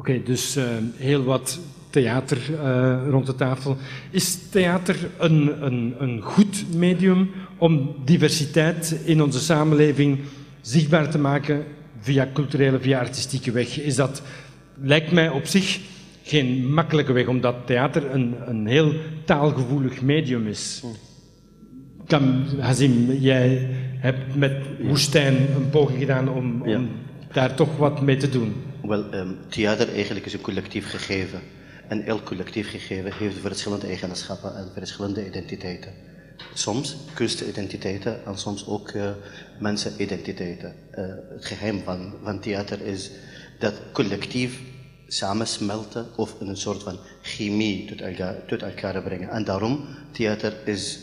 Oké, dus uh, heel wat theater uh, rond de tafel. Is theater een, een, een goed medium om diversiteit in onze samenleving zichtbaar te maken via culturele, via artistieke weg? Is dat, lijkt mij op zich geen makkelijke weg, omdat theater een, een heel taalgevoelig medium is. Kam, Hazim, jij hebt met Woestijn een poging gedaan om, om daar toch wat mee te doen. Wel, um, theater eigenlijk is een collectief gegeven. En elk collectief gegeven heeft verschillende eigenschappen en verschillende identiteiten. Soms kunstidentiteiten en soms ook uh, mensenidentiteiten. Uh, het geheim van, van theater is dat collectief samensmelten of een soort van chemie tot elkaar, tot elkaar brengen. En daarom, theater is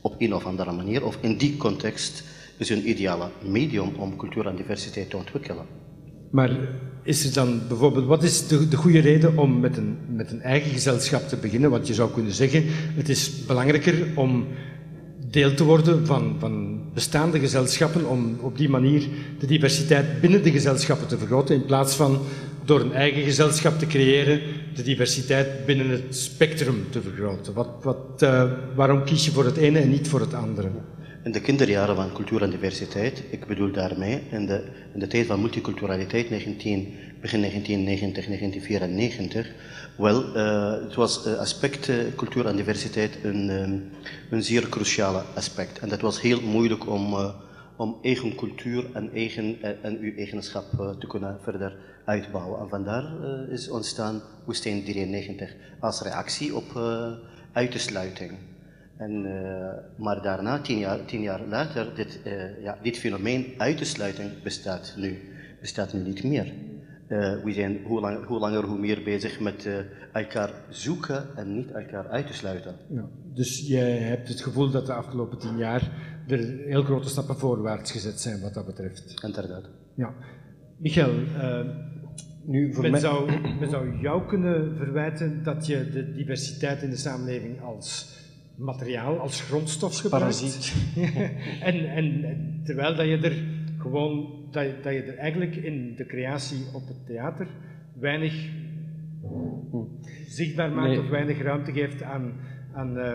op een of andere manier, of in die context, is een ideale medium om cultuur en diversiteit te ontwikkelen. Maar is er dan bijvoorbeeld, wat is de, de goede reden om met een, met een eigen gezelschap te beginnen? Want je zou kunnen zeggen, het is belangrijker om deel te worden van, van bestaande gezelschappen, om op die manier de diversiteit binnen de gezelschappen te vergroten, in plaats van door een eigen gezelschap te creëren, de diversiteit binnen het spectrum te vergroten. Wat, wat, uh, waarom kies je voor het ene en niet voor het andere? In de kinderjaren van cultuur en diversiteit, ik bedoel daarmee, in de, in de tijd van multiculturaliteit, 19, begin 1990, 1994, wel, uh, het was uh, aspect uh, cultuur en diversiteit een, um, een zeer cruciale aspect. En dat was heel moeilijk om, om eigen cultuur en, eigen, en uw eigenschap te kunnen verder uitbouwen. En vandaar is ontstaan Woestijn 93 als reactie op uitsluiting. En, uh, maar daarna, tien jaar, tien jaar later, dit, uh, ja, dit fenomeen uitsluiting bestaat nu, bestaat nu niet meer. Uh, we zijn hoe, lang, hoe, langer hoe meer bezig met elkaar zoeken en niet elkaar uit te sluiten. Ja, dus jij hebt het gevoel dat de afgelopen tien jaar er heel grote stappen voorwaarts gezet zijn wat dat betreft. Inderdaad. Ja. Michael, nu voor men, mij... zou, men zou jou kunnen verwijten dat je de diversiteit in de samenleving als materiaal als grondstof gebruikt. en, en terwijl dat je er gewoon, dat je, dat je er eigenlijk in de creatie op het theater weinig zichtbaar maakt of weinig ruimte geeft aan, aan uh,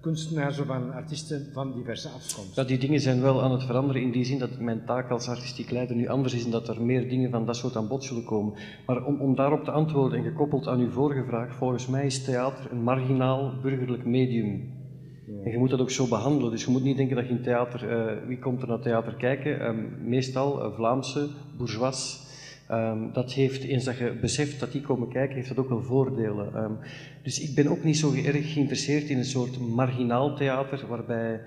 kunstenaars of aan artiesten van diverse afkomst. Ja, die dingen zijn wel aan het veranderen in die zin dat mijn taak als artistiek leider nu anders is en dat er meer dingen van dat soort aan bod zullen komen. Maar om, om daarop te antwoorden en gekoppeld aan uw vorige vraag, volgens mij is theater een marginaal burgerlijk medium. En je moet dat ook zo behandelen. Dus je moet niet denken dat je in theater, uh, wie komt er naar theater kijken? Um, meestal uh, Vlaamse, bourgeois. Um, dat heeft, eens dat je beseft dat die komen kijken, heeft dat ook wel voordelen. Um, dus ik ben ook niet zo erg geïnteresseerd in een soort marginaal theater, waarbij,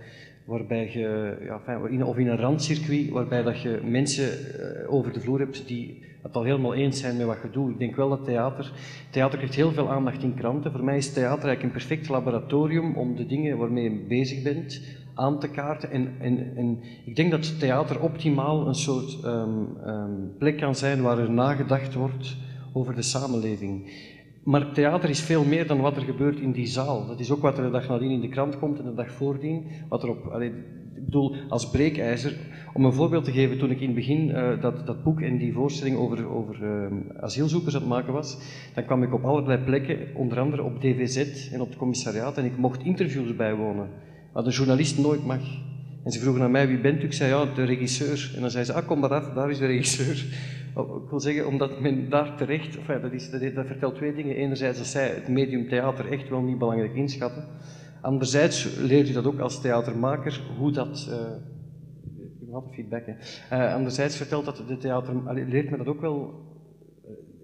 waarbij je, ja, of in een randcircuit, waarbij dat je mensen uh, over de vloer hebt die het al helemaal eens zijn met wat je doet. Ik denk wel dat theater, theater krijgt heel veel aandacht in kranten. Voor mij is theater eigenlijk een perfect laboratorium om de dingen waarmee je bezig bent aan te kaarten. En, en, en ik denk dat theater optimaal een soort um, um, plek kan zijn waar er nagedacht wordt over de samenleving. Maar theater is veel meer dan wat er gebeurt in die zaal. Dat is ook wat er de dag nadien in de krant komt en de dag voordien. Wat er op, ik bedoel, als breekijzer. Om een voorbeeld te geven, toen ik in het begin uh, dat, dat boek en die voorstelling over, over uh, asielzoekers aan het maken was, dan kwam ik op allerlei plekken, onder andere op DVZ en op het commissariaat, en ik mocht interviews bijwonen, wat een journalist nooit mag. En ze vroegen aan mij, wie bent u? Ik zei, ja, de regisseur. En dan zei ze, ah, kom maar af, daar is de regisseur. Oh, ik wil zeggen, omdat men daar terecht, enfin, dat, is, dat, dat vertelt twee dingen. Enerzijds dat zij het medium theater echt wel niet belangrijk inschatten. Anderzijds leert u dat ook als theatermaker, hoe dat... Uh, ik had feedback, hè. Uh, anderzijds vertelt dat de theater... leert me dat ook wel...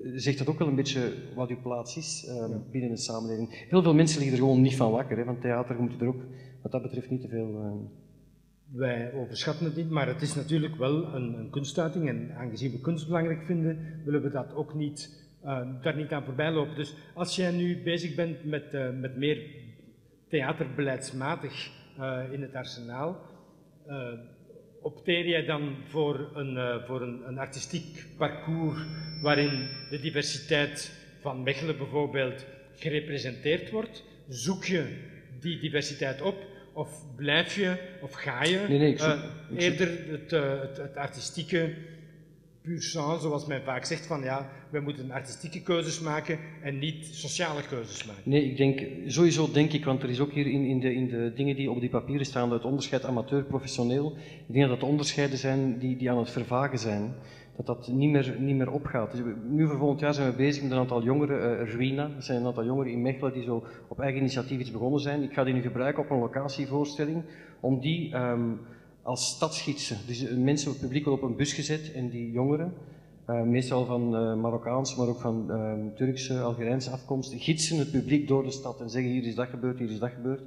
Uh, zegt dat ook wel een beetje wat uw plaats is ja. binnen de samenleving. Heel veel mensen liggen er gewoon niet van wakker. Hè. Van theater moet je er ook, wat dat betreft, niet te veel... Wij overschatten het niet, maar het is natuurlijk wel een, een kunstuiting. En aangezien we kunst belangrijk vinden, willen we dat ook niet, daar niet aan voorbij lopen. Dus als jij nu bezig bent met, met meer theaterbeleidsmatig uh, in het arsenaal. Opteer jij dan voor, een, voor een, een, artistiek parcours waarin de diversiteit van Mechelen bijvoorbeeld gerepresenteerd wordt? Zoek je die diversiteit op of blijf je of ga je? Nee, nee, ik zoek, eerder het, het, het, artistieke puur zoals men vaak zegt, van ja, we moeten artistieke keuzes maken en niet sociale keuzes maken? Nee, ik denk, sowieso denk ik, want er is ook hier in, in, de, in de dingen die op die papieren staan, het onderscheid amateur-professioneel. Ik denk dat dat onderscheiden zijn die, die aan het vervagen zijn dat dat niet meer, niet meer opgaat. Dus nu voor volgend jaar zijn we bezig met een aantal jongeren, uh, Ruina, dat zijn een aantal jongeren in Mechelen die zo op eigen initiatief iets begonnen zijn. Ik ga die nu gebruiken op een locatievoorstelling, om die um, als stadsgidsen, dus mensen, het publiek op een bus gezet en die jongeren, uh, meestal van uh, Marokkaans, maar ook van uh, Turkse, Algerijnse afkomst, gidsen het publiek door de stad en zeggen hier is dat gebeurd, hier is dat gebeurd.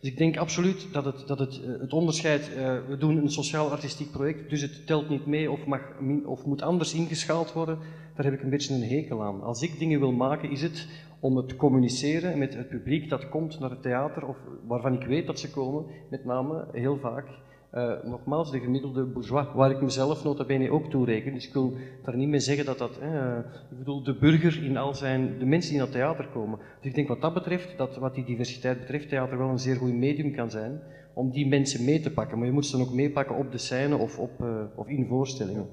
Dus ik denk absoluut dat het, dat het, het onderscheid, we doen een sociaal-artistiek project, dus het telt niet mee of, mag, of moet anders ingeschaald worden, daar heb ik een beetje een hekel aan. Als ik dingen wil maken, is het om het communiceren met het publiek dat komt naar het theater, of waarvan ik weet dat ze komen, met name heel vaak uh, nogmaals, de gemiddelde bourgeois, waar ik mezelf nota bene ook toe reken. Dus ik wil daar niet mee zeggen dat dat, uh, ik bedoel, de burger in al zijn, de mensen die naar theater komen. Dus ik denk wat dat betreft, dat wat die diversiteit betreft, theater wel een zeer goed medium kan zijn om die mensen mee te pakken. Maar je moet ze dan ook meepakken op de scène of, op, uh, of in voorstellingen.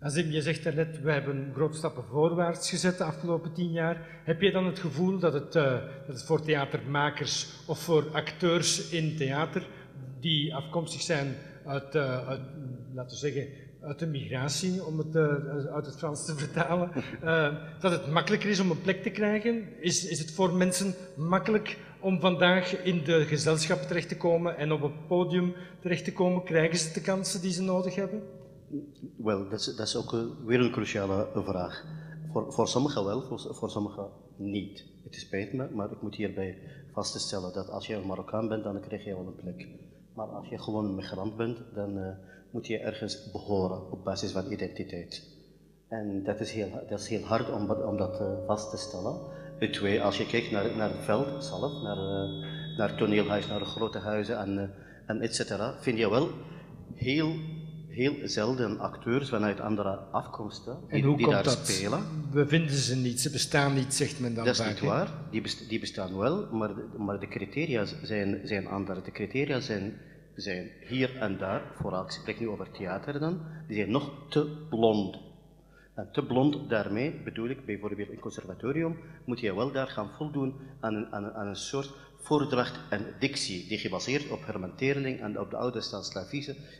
Azim, je zegt daarnet, we hebben grote stappen voorwaarts gezet de afgelopen tien jaar. Heb je dan het gevoel dat het, dat het voor theatermakers of voor acteurs in theater die afkomstig zijn uit, uh, uit, laten we zeggen, uit de migratie, om het uh, uit het Frans te vertalen, uh, dat het makkelijker is om een plek te krijgen? Is, is het voor mensen makkelijk om vandaag in de gezelschap terecht te komen en op het podium terecht te komen? Krijgen ze de kansen die ze nodig hebben? Wel, dat is, is ook weer een cruciale vraag. Voor, voor sommigen wel, voor, voor sommigen niet. Het spijt me, maar ik moet hierbij vaststellen dat als je een Marokkaan bent, dan krijg je wel een plek. Maar als je gewoon een migrant bent, dan uh, moet je ergens behoren op basis van identiteit. En dat is heel, dat is heel hard om, om dat uh, vast te stellen. Het twee, als je kijkt naar, naar het veld zelf, naar, uh, naar toneelhuis, naar grote huizen en, en et cetera, vind je wel heel, heel zelden acteurs vanuit andere afkomsten die, daar dat? spelen. We vinden ze niet, ze bestaan niet, zegt men dan Dat is vaak. niet waar, die, best, die bestaan wel, maar, de- maar de criteria zijn, zijn andere. De criteria zijn, zijn hier en daar, vooral ik spreek nu over theater dan, die zijn nog te blond. En te blond, daarmee bedoel ik bijvoorbeeld in conservatorium, moet je wel daar gaan voldoen aan een, aan een, aan een soort voordracht en dictie, die gebaseerd op Herman Terling en op de oude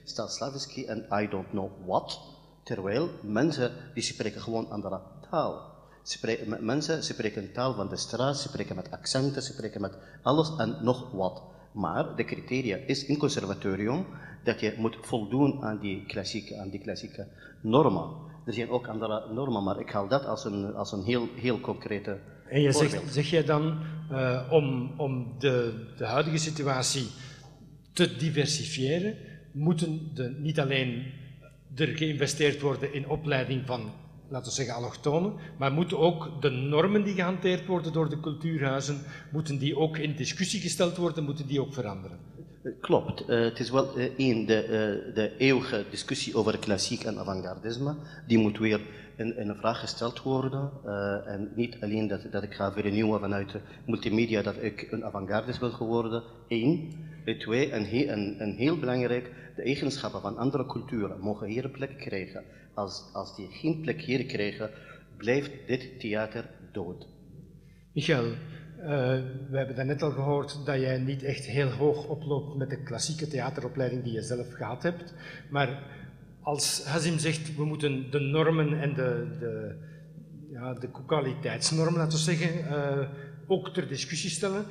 Stanislavski en I don't know what, terwijl mensen die spreken gewoon andere taal. Spreken, mensen spreken een taal van de straat, ze spreken met accenten, ze spreken met alles en nog wat. Maar de criteria is in conservatorium dat je moet voldoen aan die klassieke, aan die klassieke normen. Er zijn ook andere normen, maar ik haal dat als een, als een heel, heel concrete En je voorbeeld. zegt, zeg jij dan, eh, om, om de, de huidige situatie te diversifiëren, moeten de, niet alleen er geïnvesteerd worden in opleiding van, laten we zeggen, allochtonen, maar moeten ook de normen die gehanteerd worden door de cultuurhuizen, moeten die ook in discussie gesteld worden, moeten die ook veranderen? Klopt. Eh, het is wel eh, één, de, eh, de eeuwige discussie over klassiek en avant-gardisme, die moet weer in, een vraag gesteld worden. Eh, en niet alleen dat, dat ik ga vernieuwen vanuit de multimedia dat ik een avant-gardist wil geworden. Eh, Twee, en, he- en, heel belangrijk, de eigenschappen van andere culturen mogen hier een plek krijgen. Als, als die geen plek hier krijgen, blijft dit theater dood. Michael, eh, we hebben daarnet al gehoord dat jij niet echt heel hoog oploopt met de klassieke theateropleiding die je zelf gehad hebt. Maar als Hazim zegt, we moeten de normen en de, de, ja, de kwaliteitsnormen, laten we zeggen, eh, ook ter discussie stellen.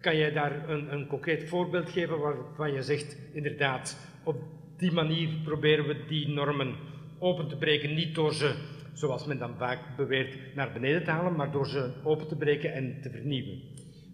Kan jij daar een, een concreet voorbeeld geven waarvan je zegt, inderdaad, op die manier proberen we die normen open te breken, niet door ze, zoals men dan vaak beweert, naar beneden te halen, maar door ze open te breken en te vernieuwen.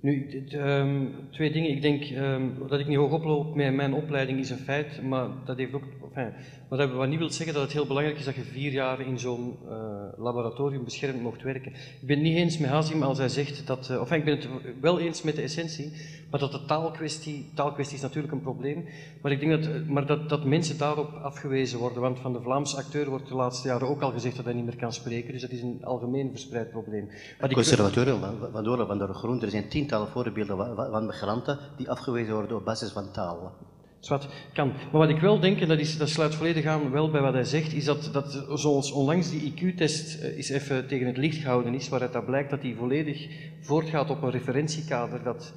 Nu, ehm, twee dingen. Ik denk ehm, dat ik niet hoog oploop met mijn opleiding is een feit, maar dat heeft ook. Enfin, maar dat wat niet wil zeggen dat het heel belangrijk is dat je vier jaar in zo'n eh, laboratorium beschermd mocht werken. Ik ben het niet eens met Hazim als hij zegt dat. eh, of ik ben het wel eens met de essentie, maar dat de taalkwestie. Taalkwestie is natuurlijk een probleem, maar ik denk dat, eh, maar dat, dat mensen daarop afgewezen worden. Want van de Vlaamse acteur wordt de laatste jaren ook al gezegd dat hij niet meer kan spreken, dus dat is een algemeen verspreid probleem. Maar ik- Conservatorium van, Doorn, van Groen, er zijn tientallen voorbeelden van, migranten die afgewezen worden op basis van taal. Zwat, kan. Maar wat ik wel denk, en dat, is, dat sluit volledig aan wel bij wat hij zegt, is dat, dat zoals onlangs die IQ-test uh, is even tegen het licht gehouden is, waaruit dat blijkt dat die volledig voortgaat op een referentiekader dat,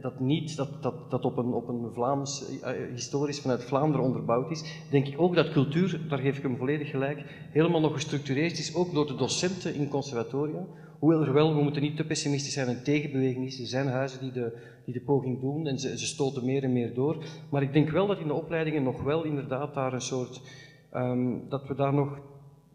dat niet dat, dat, dat op een, op een Vlaams, uh, historisch vanuit Vlaanderen onderbouwd is, denk ik ook dat cultuur, daar geef ik hem volledig gelijk, helemaal nog gestructureerd is, ook door de docenten in conservatoria. Hoewel er wel, we moeten niet te pessimistisch zijn, een tegenbeweging is. Er zijn huizen die de, die de poging doen en ze, ze stoten meer en meer door. Maar ik denk wel dat in de opleidingen nog wel inderdaad daar een soort, um, dat we daar nog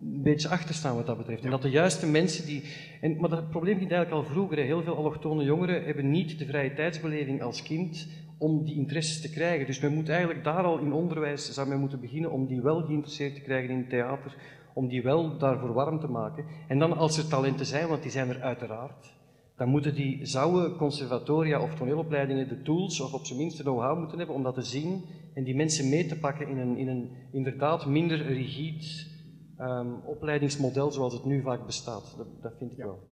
een beetje achter staan wat dat betreft. En dat de juiste mensen die. En, maar dat probleem ging eigenlijk al vroeger. Heel veel allochtone jongeren hebben niet de vrije tijdsbeleving als kind om die interesses te krijgen. Dus men moet eigenlijk daar al in onderwijs zou men moeten beginnen om die wel geïnteresseerd te krijgen in theater, om die wel daarvoor warm te maken. En dan als er talenten zijn, want die zijn er uiteraard, dan moeten die, zouden conservatoria of toneelopleidingen de tools of op zijn minst de know-how moeten hebben om dat te zien en die mensen mee te pakken in een, in een inderdaad minder rigide um, opleidingsmodel zoals het nu vaak bestaat. Dat, dat vind ik ja. wel.